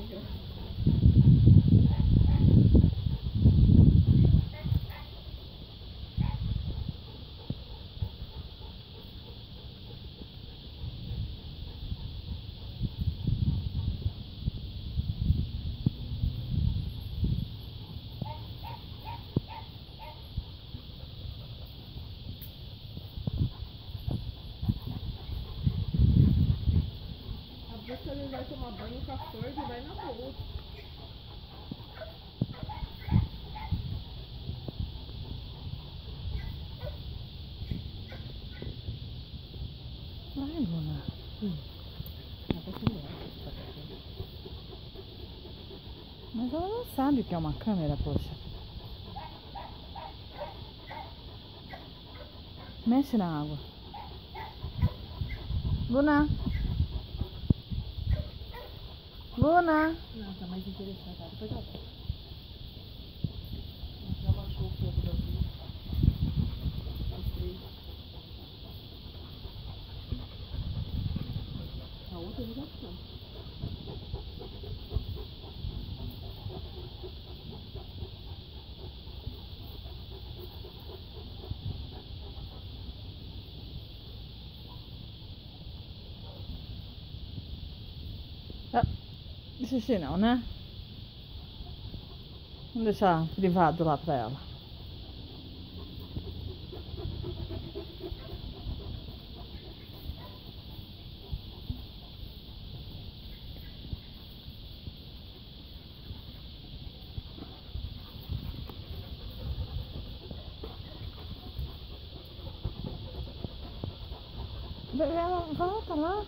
Thank you. Vai tomar banho com a Ford e vai na boa. Vai, Luna. Mas ela não sabe o que é uma câmera, poxa. Mexe na água. Luna. Luna. Não, tá mais interessada. Depois. Já baixou o fogo. A outra. Xixi não, né? Vamos deixar privado lá pra. Ela volta lá.